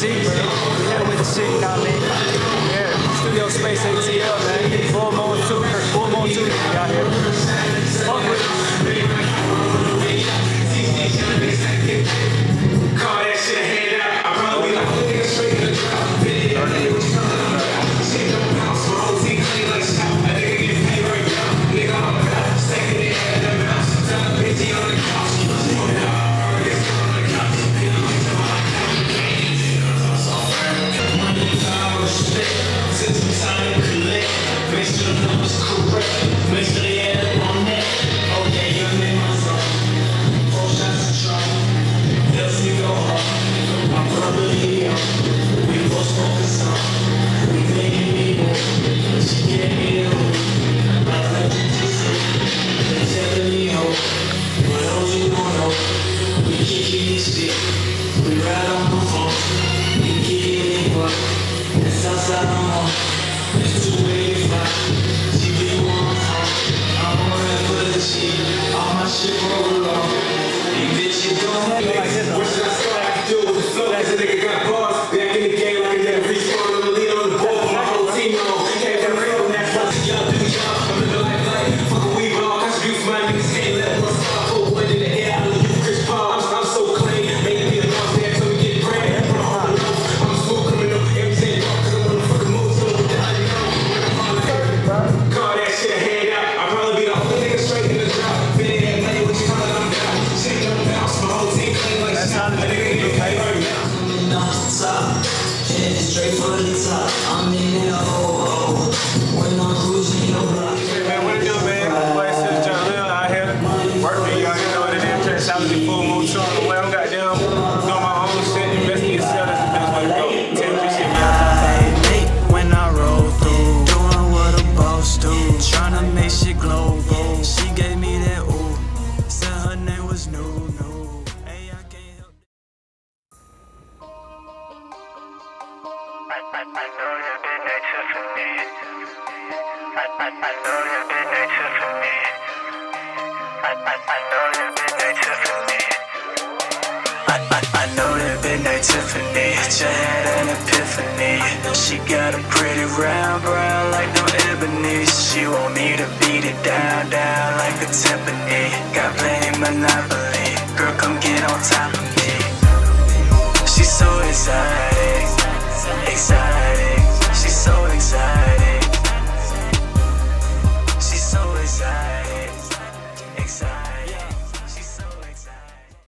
Yeah, with the shit, I mean? Yeah, Studio Space ATL, man. Full Moon 2, Full Moon 2, we got here. Fuck with Call that shit headed straight for the top. know that midnight Tiffany. I, I, I know that midnight Tiffany. I, I, I know that midnight Tiffany. Just had an epiphany. She got a pretty round brown like no ebony. She want me to beat it down, down like a timpani. Got plenty monopoly. Girl, come get on top of me. She's so exciting, exciting.